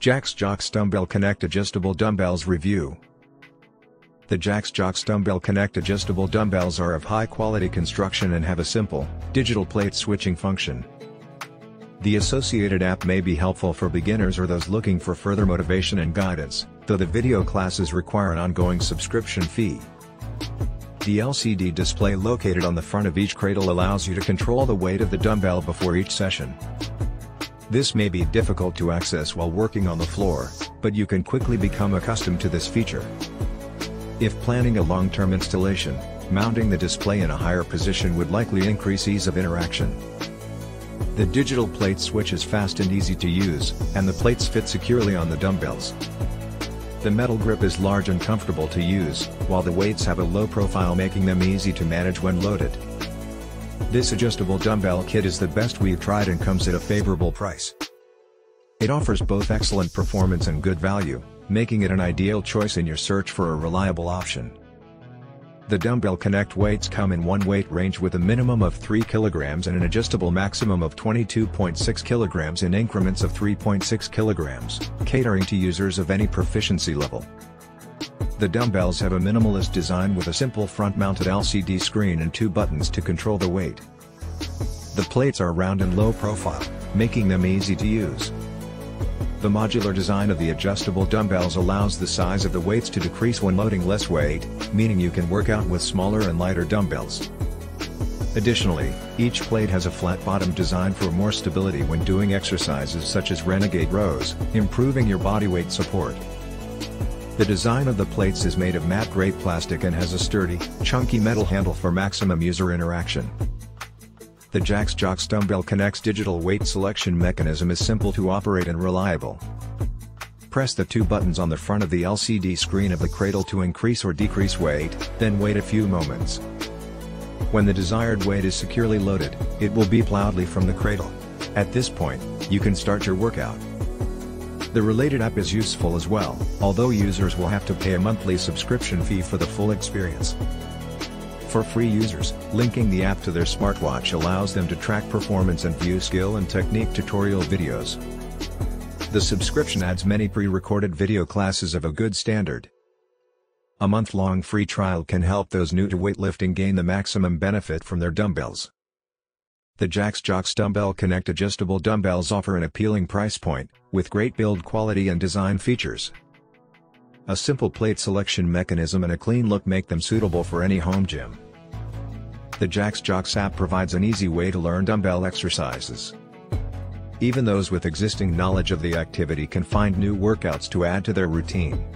JaxJox DumbbellConnect Adjustable Dumbbells Review The JaxJox DumbbellConnect adjustable dumbbells are of high quality construction and have a simple, digital plate switching function. The associated app may be helpful for beginners or those looking for further motivation and guidance, though the video classes require an ongoing subscription fee. The LCD display located on the front of each cradle allows you to control the weight of the dumbbell before each session. This may be difficult to access while working on the floor, but you can quickly become accustomed to this feature. If planning a long-term installation, mounting the display in a higher position would likely increase ease of interaction. The digital plate switch is fast and easy to use, and the plates fit securely on the dumbbells. The metal grip is large and comfortable to use, while the weights have a low profile making them easy to manage when loaded. This adjustable dumbbell kit is the best we've tried and comes at a favorable price. It offers both excellent performance and good value, making it an ideal choice in your search for a reliable option. The DumbbellConnect weights come in one weight range with a minimum of 3 kg and an adjustable maximum of 22.6 kg in increments of 3.6 kg, catering to users of any proficiency level. The dumbbells have a minimalist design with a simple front-mounted LCD screen and two buttons to control the weight. The plates are round and low profile, making them easy to use. The modular design of the adjustable dumbbells allows the size of the weights to decrease when loading less weight, meaning you can work out with smaller and lighter dumbbells. Additionally, each plate has a flat bottom design for more stability when doing exercises such as renegade rows, improving your body weight support. The design of the plates is made of matte gray plastic and has a sturdy, chunky metal handle for maximum user interaction. The JaxJox DumbbellConnect's digital weight selection mechanism is simple to operate and reliable. Press the two buttons on the front of the LCD screen of the cradle to increase or decrease weight, then wait a few moments. When the desired weight is securely loaded, it will beep loudly from the cradle. At this point, you can start your workout. The related app is useful as well, although users will have to pay a monthly subscription fee for the full experience. For free users, linking the app to their smartwatch allows them to track performance and view skill and technique tutorial videos. The subscription adds many pre-recorded video classes of a good standard. A month-long free trial can help those new to weightlifting gain the maximum benefit from their dumbbells. The JaxJox DumbbellConnect adjustable dumbbells offer an appealing price point, with great build quality and design features. A simple plate selection mechanism and a clean look make them suitable for any home gym. The JaxJox app provides an easy way to learn dumbbell exercises. Even those with existing knowledge of the activity can find new workouts to add to their routine.